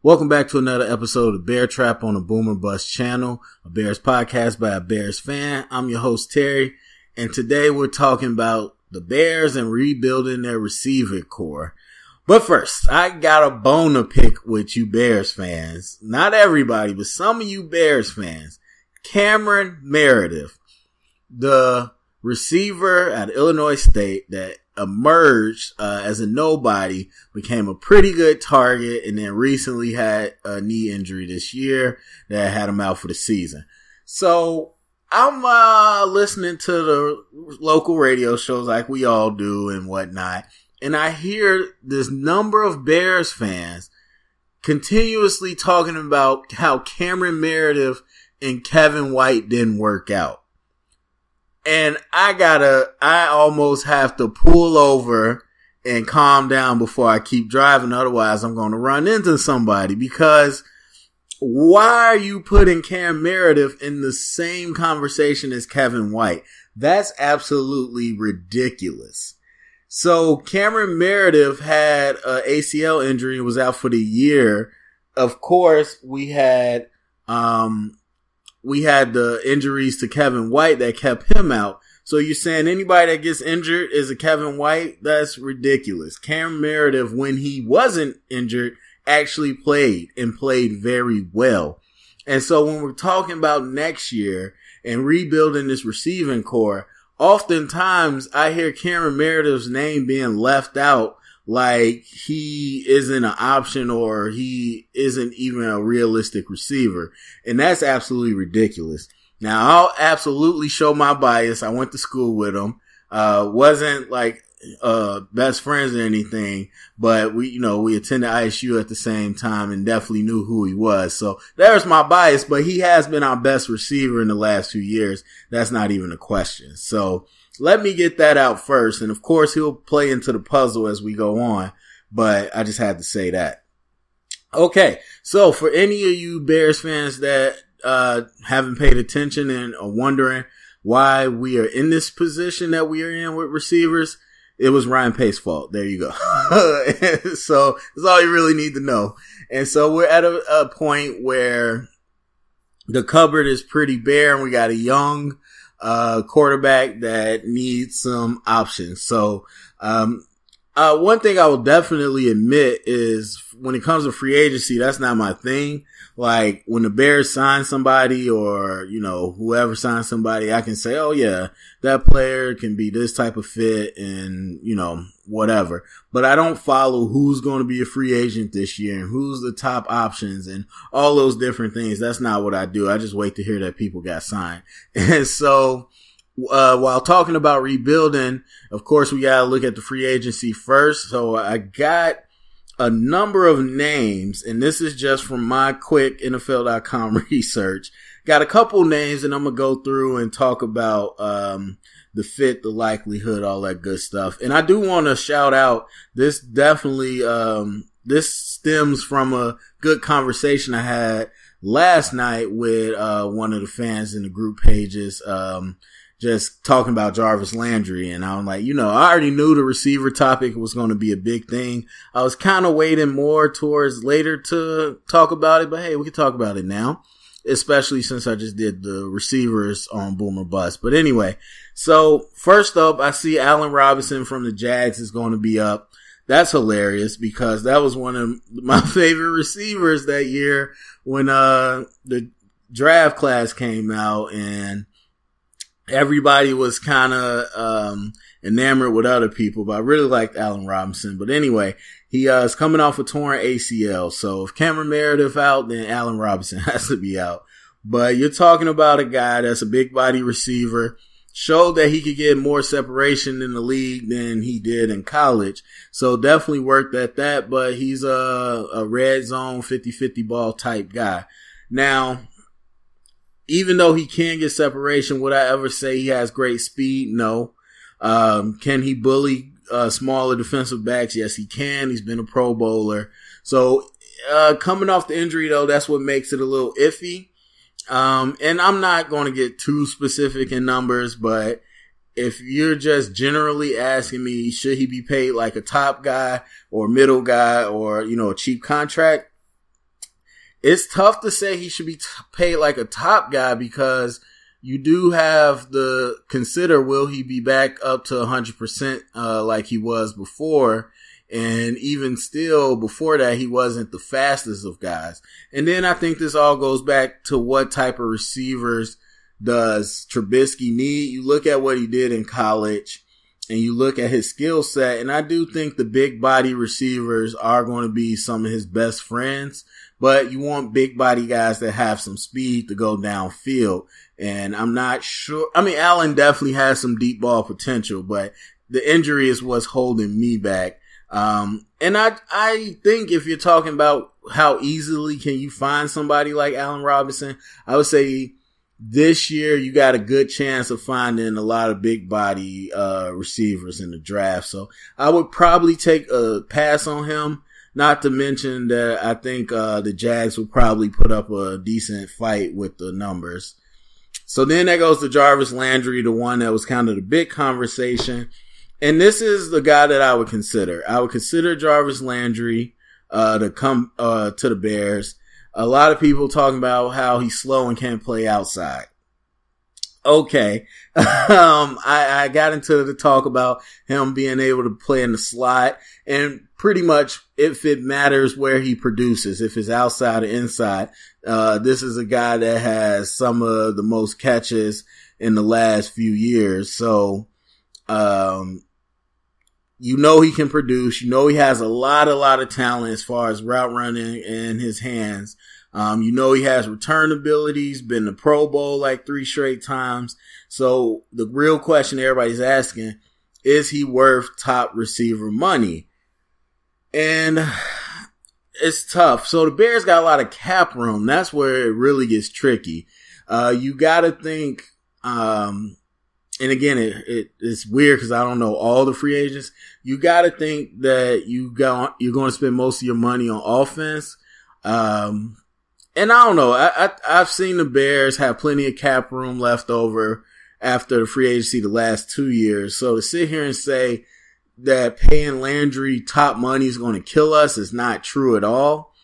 Welcome back to another episode of Bear Trap on the Boom or Bust channel, a Bears podcast by a Bears fan. I'm your host, Terry, and today we're talking about the Bears and rebuilding their receiver corps. But first, I got a bone to pick with you Bears fans. Not everybody, but some of you Bears fans. Cameron Meredith, the receiver at Illinois State that emerged uh, as a nobody, became a pretty good target, and then recently had a knee injury this year that had him out for the season. So I'm uh, listening to the local radio shows like we all do and whatnot, and I hear this number of Bears fans continuously talking about how Cameron Meredith and Kevin White didn't work out and I gotta, I almost have to pull over and calm down before I keep driving. Otherwise, I'm going to run into somebody because why are you putting Cam Meredith in the same conversation as Kevin White? That's absolutely ridiculous. So Cameron Meredith had a ACL injury and was out for the year. Of course, we had um, we had the injuries to Kevin White that kept him out. So you're saying anybody that gets injured is a Kevin White? That's ridiculous. Cam Meredith, when he wasn't injured, actually played and played very well. And so when we're talking about next year and rebuilding this receiving corps, oftentimes I hear Cameron Meredith's name being left out like he isn't an option or he isn't even a realistic receiver. And that's absolutely ridiculous. Now I'll absolutely show my bias. I went to school with him. Uh, wasn't like, uh, best friends or anything, but we, you know, we attended ISU at the same time and definitely knew who he was. So there's my bias, but he has been our best receiver in the last few years. That's not even a question. So, let me get that out first. And of course, he'll play into the puzzle as we go on, but I just had to say that. Okay. So for any of you Bears fans that, uh, haven't paid attention and are wondering why we are in this position that we are in with receivers, it was Ryan Pace's fault. There you go. so that's all you really need to know. And so we're at a, a point where the cupboard is pretty bare and we got a young, uh, quarterback that needs some options. So, um, uh, one thing I will definitely admit is when it comes to free agency, that's not my thing. Like when the Bears sign somebody or, you know, whoever signs somebody, I can say, oh yeah, that player can be this type of fit and, you know, whatever. But I don't follow who's going to be a free agent this year and who's the top options and all those different things. That's not what I do. I just wait to hear that people got signed. And so, uh, while talking about rebuilding, of course, we got to look at the free agency first. So I got a number of names, and this is just from my quick NFL.com research. Got a couple names, and I'm gonna go through and talk about um, the fit, the likelihood, all that good stuff. And I do want to shout out this definitely um, this stems from a good conversation I had last night with uh, one of the fans in the group pages. Um, just talking about Jarvis Landry. And I'm like, you know, I already knew the receiver topic was going to be a big thing. I was kind of waiting more towards later to talk about it, but hey, we can talk about it now, especially since I just did the receivers on Boom or Bust. But anyway, so first up, I see Allen Robinson from the Jags is going to be up. That's hilarious because that was one of my favorite receivers that year when, uh, the draft class came out and everybody was kind of um, enamored with other people, but I really liked Allen Robinson. But anyway, he uh, is coming off a torn ACL, so if Cameron Meredith out, then Allen Robinson has to be out. But you're talking about a guy that's a big body receiver, showed that he could get more separation in the league than he did in college. So definitely worked at that, but he's a, a red zone 50-50 ball type guy. Now, even though he can get separation, would I ever say he has great speed? No. Um, can he bully uh, smaller defensive backs? Yes, he can. He's been a Pro Bowler. So uh, coming off the injury, though, that's what makes it a little iffy. Um, and I'm not going to get too specific in numbers, but if you're just generally asking me, should he be paid like a top guy or middle guy or, you know, a cheap contract? it's tough to say he should be t- paid like a top guy because you do have the consider will he be back up to 100% uh, like he was before. And even still before that he wasn't the fastest of guys. And then i think this all goes back to what type of receivers does Trubisky need. You look at what he did in college and you look at his skill set. And i do think the big body receivers are going to be some of his best friends but you want big body guys that have some speed to go downfield. And I'm not sure. I mean, Allen definitely has some deep ball potential, but the injury is what's holding me back. Um, and I, I think if you're talking about how easily can you find somebody like Allen Robinson, I would say this year you got a good chance of finding a lot of big body, uh, receivers in the draft. So I would probably take a pass on him. Not to mention that I think uh, the Jags will probably put up a decent fight with the numbers. So then that goes to Jarvis Landry, the one that was kind of the big conversation. And this is the guy that I would consider. I would consider Jarvis Landry uh, to come uh, to the Bears. A lot of people talking about how he's slow and can't play outside okay. um, I, I, got into the talk about him being able to play in the slot and pretty much if it matters where he produces, if it's outside or inside, uh, this is a guy that has some of the most catches in the last few years. So, um, you know he can produce. You know he has a lot, a lot of talent as far as route running and his hands. Um, you know, he has return abilities, been the Pro Bowl like three straight times. So the real question everybody's asking, is he worth top receiver money? And it's tough. So the Bears got a lot of cap room. That's where it really gets tricky. Uh, you gotta think, um, and again, it, it it's weird because I don't know all the free agents. You got to think that you got you're going to spend most of your money on offense. Um, and I don't know. I, I I've seen the Bears have plenty of cap room left over after the free agency the last two years. So to sit here and say that paying Landry top money is going to kill us is not true at all.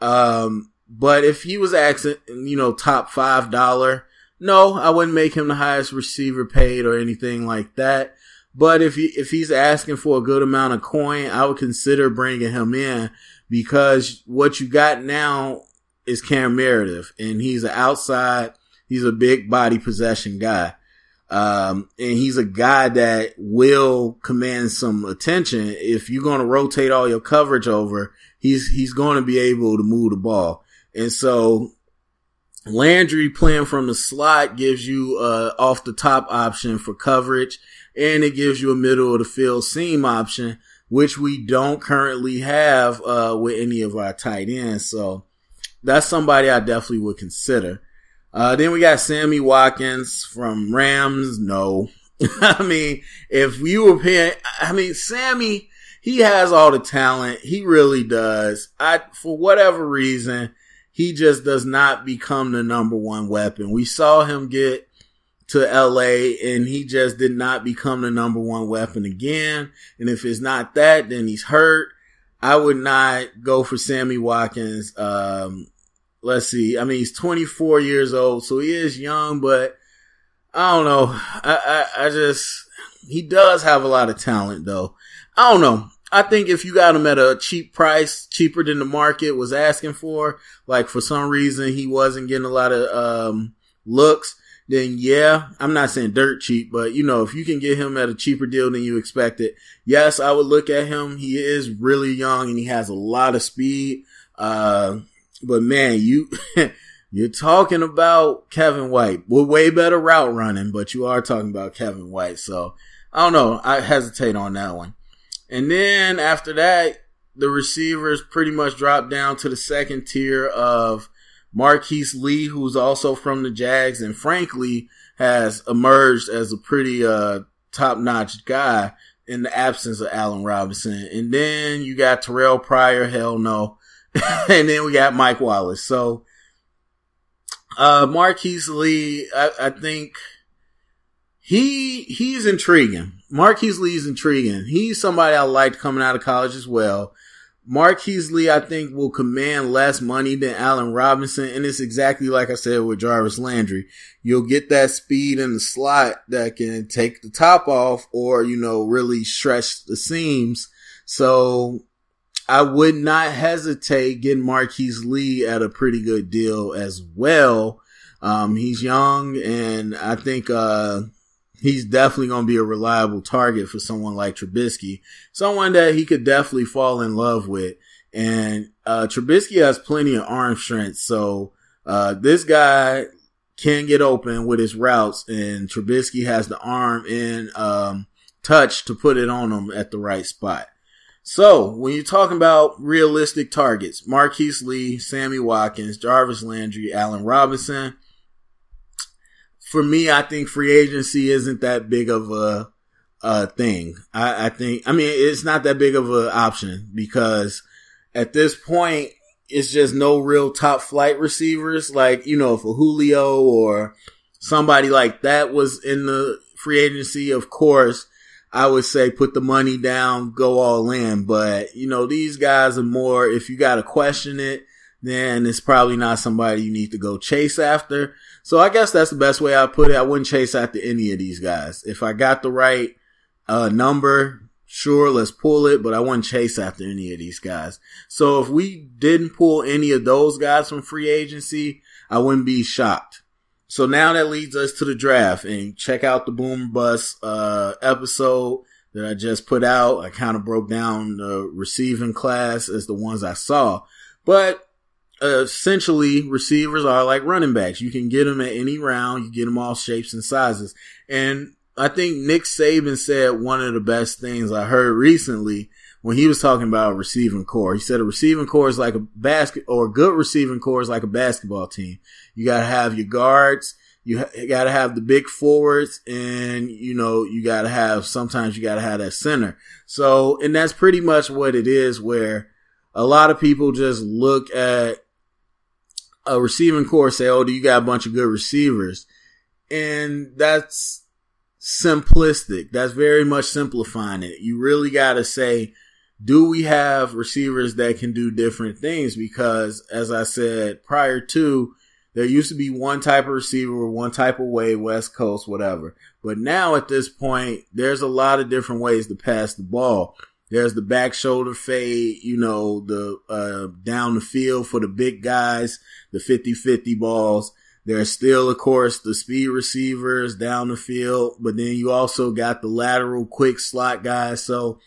Um, but if he was asking, you know, top five dollar, no, I wouldn't make him the highest receiver paid or anything like that. But if he, if he's asking for a good amount of coin, I would consider bringing him in because what you got now is Cam Meredith, and he's an outside. He's a big body possession guy. Um, and he's a guy that will command some attention. If you're going to rotate all your coverage over, he's, he's going to be able to move the ball. And so Landry playing from the slot gives you a off the top option for coverage and it gives you a middle of the field seam option, which we don't currently have, uh, with any of our tight ends. So, that's somebody I definitely would consider. Uh, then we got Sammy Watkins from Rams. No. I mean, if you were paying, I mean, Sammy, he has all the talent. He really does. I, for whatever reason, he just does not become the number one weapon. We saw him get to LA and he just did not become the number one weapon again. And if it's not that, then he's hurt. I would not go for Sammy Watkins. Um, let's see. I mean, he's 24 years old, so he is young, but I don't know. I, I, I just, he does have a lot of talent though. I don't know. I think if you got him at a cheap price, cheaper than the market was asking for, like for some reason he wasn't getting a lot of, um, looks, then yeah, I'm not saying dirt cheap, but you know, if you can get him at a cheaper deal than you expected, yes, I would look at him. He is really young and he has a lot of speed. Uh, but man, you you're talking about Kevin White. We're way better route running, but you are talking about Kevin White. So I don't know. I hesitate on that one. And then after that, the receivers pretty much drop down to the second tier of Marquise Lee, who's also from the Jags, and frankly has emerged as a pretty uh, top notch guy in the absence of Allen Robinson. And then you got Terrell Pryor, hell no. and then we got Mike Wallace. So, uh, Marquise Lee, I, I think he, he's intriguing. Marquise Lee is intriguing. He's somebody I liked coming out of college as well. Marquise Lee, I think, will command less money than Allen Robinson. And it's exactly like I said with Jarvis Landry. You'll get that speed in the slot that can take the top off or, you know, really stretch the seams. So I would not hesitate getting Marquise Lee at a pretty good deal as well. Um, he's young and I think, uh, he's definitely going to be a reliable target for someone like Trubisky, someone that he could definitely fall in love with. And uh, Trubisky has plenty of arm strength, so uh, this guy can get open with his routes, and Trubisky has the arm and um, touch to put it on him at the right spot. So when you're talking about realistic targets, Marquise Lee, Sammy Watkins, Jarvis Landry, Allen Robinson, for me, I think free agency isn't that big of a, a thing. I, I think, I mean, it's not that big of an option because at this point, it's just no real top flight receivers. Like, you know, a Julio or somebody like that was in the free agency, of course, I would say put the money down, go all in. But, you know, these guys are more, if you got to question it, then it's probably not somebody you need to go chase after. So I guess that's the best way I put it. I wouldn't chase after any of these guys. If I got the right uh, number, sure, let's pull it, but I wouldn't chase after any of these guys. So if we didn't pull any of those guys from free agency, I wouldn't be shocked. So now that leads us to the draft and check out the Boom Bust uh, episode that I just put out. I kind of broke down the receiving class as the ones I saw, but essentially receivers are like running backs. You can get them at any round. You get them all shapes and sizes. And I think Nick Saban said one of the best things I heard recently when he was talking about a receiving corps. He said a receiving corps is like a basket or a good receiving corps is like a basketball team. You got to have your guards. You, ha- got to have the big forwards and, you know, you got to have, sometimes you got to have that center. So, and that's pretty much what it is where a lot of people just look at a receiving corps and say, "Oh, do you got a bunch of good receivers?" And that's simplistic. That's very much simplifying it. You really got to say, do we have receivers that can do different things? Because as I said prior to, there used to be one type of receiver, one type of way, West Coast, whatever. But now at this point, there's a lot of different ways to pass the ball. There's the back shoulder fade, you know, the uh, down the field for the big guys, the 50-50 balls. There's still, of course, the speed receivers down the field, but then you also got the lateral quick slot guys. So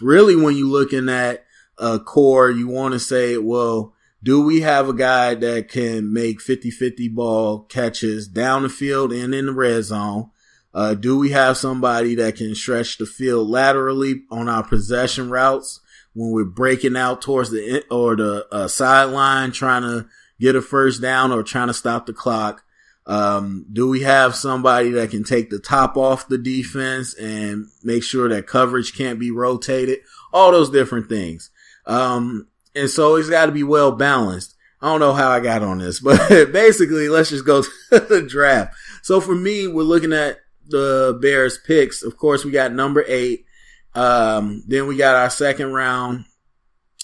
really when you're looking at a corps, you want to say, well, do we have a guy that can make 50-50 ball catches down the field and in the red zone? Uh, do we have somebody that can stretch the field laterally on our possession routes when we're breaking out towards the or the uh, sideline, trying to get a first down or trying to stop the clock? Um, do we have somebody that can take the top off the defense and make sure that coverage can't be rotated? All those different things. Um, and so it's got to be well balanced. I don't know how I got on this, but basically, let's just go to the draft. So for me, we're looking at the Bears picks, of course, we got number eight. Um, then we got our second round.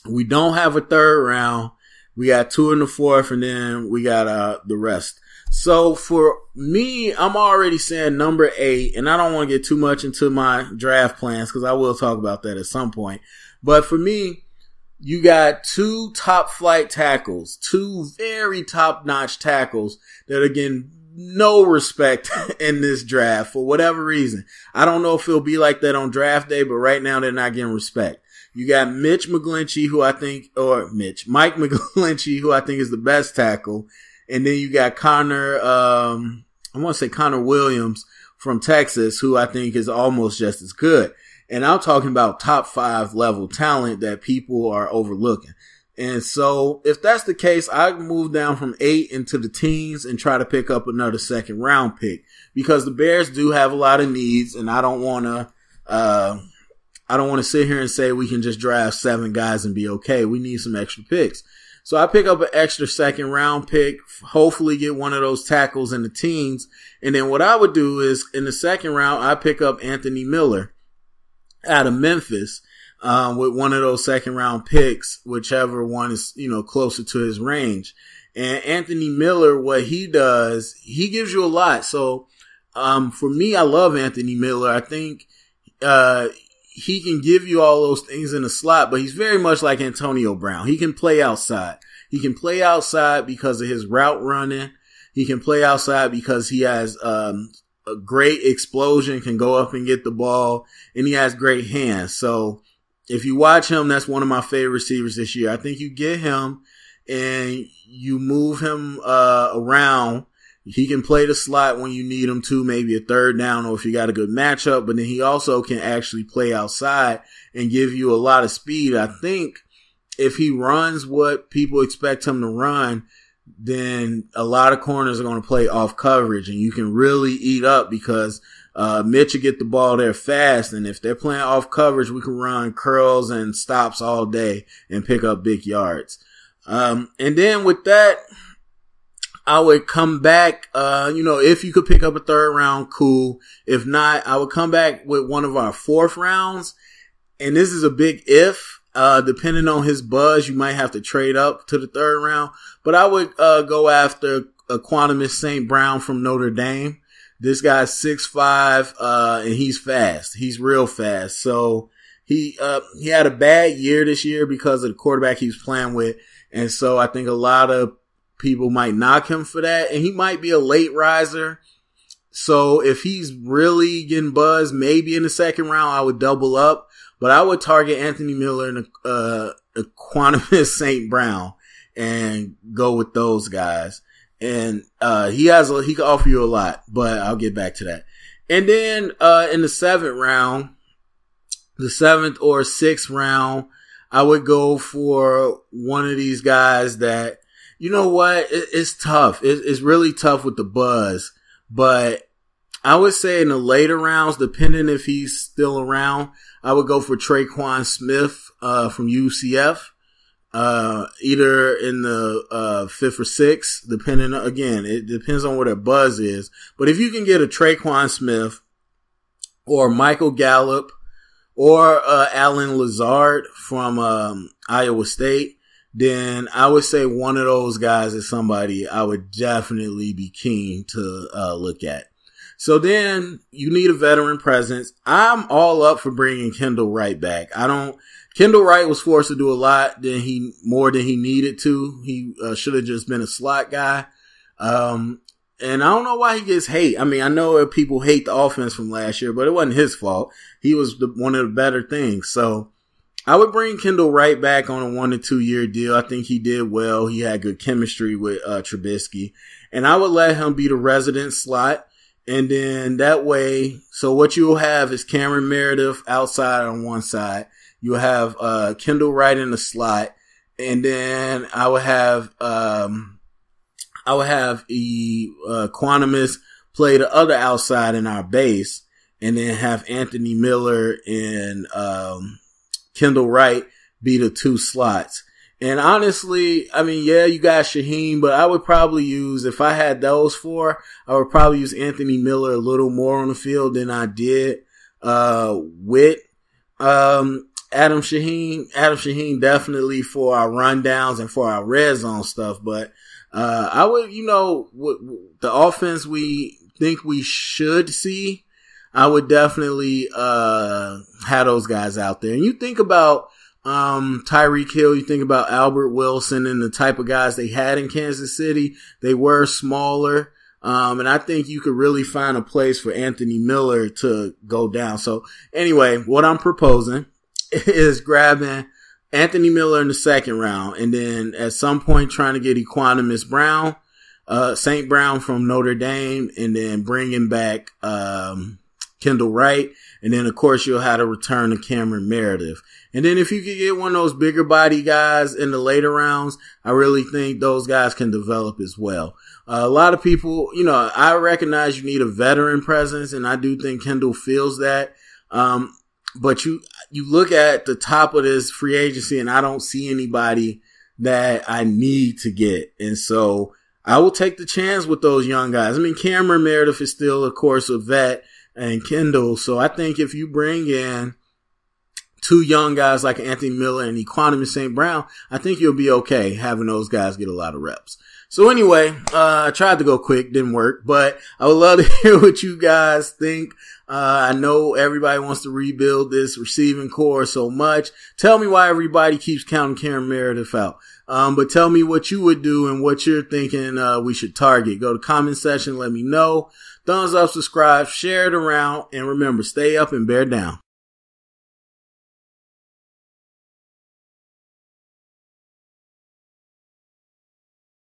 We don't have a third round. We got two in the fourth, and then we got uh, the rest. So for me, I'm already saying number eight, and I don't want to get too much into my draft plans because I will talk about that at some point. But for me, you got two top flight tackles, two very top notch tackles that again no respect in this draft for whatever reason. I don't know if it'll be like that on draft day, but right now they're not getting respect. You got Mitch McGlinchey, who I think, or Mitch, Mike McGlinchey, who I think is the best tackle. And then you got Connor, um, I want to say Connor Williams from Texas, who I think is almost just as good. And I'm talking about top five level talent that people are overlooking. And so if that's the case, I move down from eight into the teens and try to pick up another second round pick because the Bears do have a lot of needs and I don't want to, uh, I don't want to sit here and say we can just draft seven guys and be okay. We need some extra picks. So I pick up an extra second round pick, hopefully get one of those tackles in the teens. And then what I would do is in the second round, I pick up Anthony Miller out of Memphis um, with one of those second round picks, whichever one is, you know, closer to his range. And Anthony Miller, what he does, he gives you a lot. So, um, for me, I love Anthony Miller. I think, uh, he can give you all those things in the slot, but he's very much like Antonio Brown. He can play outside. He can play outside because of his route running. He can play outside because he has, um, a great explosion, can go up and get the ball, and he has great hands. So, if you watch him, that's one of my favorite receivers this year. I think you get him and you move him uh, around. He can play the slot when you need him to, maybe a third down or if you got a good matchup, but then he also can actually play outside and give you a lot of speed. I think if he runs what people expect him to run, then a lot of corners are going to play off coverage and you can really eat up because uh, Mitch will get the ball there fast. And if they're playing off coverage, we can run curls and stops all day and pick up big yards. Um, and then with that, I would come back, uh, you know, if you could pick up a third round, cool. If not, I would come back with one of our fourth rounds. And this is a big if. Uh, depending on his buzz, you might have to trade up to the third round. But I would uh, go after Equanimeous St. Brown from Notre Dame. This guy's six five, uh, and he's fast. He's real fast. So he uh, he had a bad year this year because of the quarterback he was playing with, and so I think a lot of people might knock him for that, and he might be a late riser. So if he's really getting buzzed, maybe in the second round, I would double up, but I would target Anthony Miller and uh, Equanimeous St. Brown and go with those guys and uh, he has a, he can offer you a lot, but I'll get back to that. And then uh, in the seventh round, the seventh or sixth round, I would go for one of these guys that you know what it, it's tough. It, it's really tough with the buzz, but I would say in the later rounds, depending if he's still around, I would go for Tre'Quan Smith uh, from UCF uh, either in the uh, fifth or sixth, depending again, it depends on what their buzz is. But if you can get a Tre'Quan Smith or Michael Gallup or uh, Allen Lazard from um, Iowa State, then I would say one of those guys is somebody I would definitely be keen to uh, look at. So then you need a veteran presence. I'm all up for bringing Kendall Wright back. I don't. Kendall Wright was forced to do a lot than he more than he needed to. He uh, should have just been a slot guy. Um, and I don't know why he gets hate. I mean, I know people hate the offense from last year, but it wasn't his fault. He was the, one of the better things. So I would bring Kendall Wright back on a one to two year deal. I think he did well. He had good chemistry with uh, Trubisky, and I would let him be the resident slot. And then that way, so what you'll have is Cameron Meredith outside on one side You'll have uh, Kendall Wright in the slot, and then I would have um, I would have e, uh, Equanimeous play the other outside in our base, and then have Anthony Miller and um, Kendall Wright be the two slots. And honestly, I mean, yeah, you got Shaheen, but I would probably use, if I had those four, I would probably use Anthony Miller a little more on the field than I did, uh, with, um, Adam Shaheen, Adam Shaheen definitely for our rundowns and for our red zone stuff. But, uh, I would, you know, the offense we think we should see, I would definitely, uh, have those guys out there. And you think about, um, Tyreek Hill, you think about Albert Wilson and the type of guys they had in Kansas City. They were smaller. Um, and I think you could really find a place for Anthony Miller to go down. So anyway, what I'm proposing is grabbing Anthony Miller in the second round, and then at some point trying to get Equanimeous Brown, uh, St. Brown from Notre Dame, and then bringing back um, Kendall Wright, and then of course you'll have to return to Cameron Meredith. And then if you could get one of those bigger body guys in the later rounds, I really think those guys can develop as well. Uh, a lot of people, you know, I recognize you need a veteran presence, and I do think Kendall feels that. Um, but you you look at the top of this free agency and I don't see anybody that I need to get. And so I will take the chance with those young guys. I mean, Cameron Meredith is still, of course, a vet and Kendall. So I think if you bring in two young guys like Anthony Miller and Equanimeous St. Brown, I think you'll be okay having those guys get a lot of reps. So anyway, uh, I tried to go quick, didn't work, but I would love to hear what you guys think. Uh, I know everybody wants to rebuild this receiving corps so much. Tell me why everybody keeps counting Cameron Meredith out. Um, but tell me what you would do and what you're thinking, uh, we should target. Go to comment section. Let me know. Thumbs up, subscribe, share it around, and remember, stay up and bear down.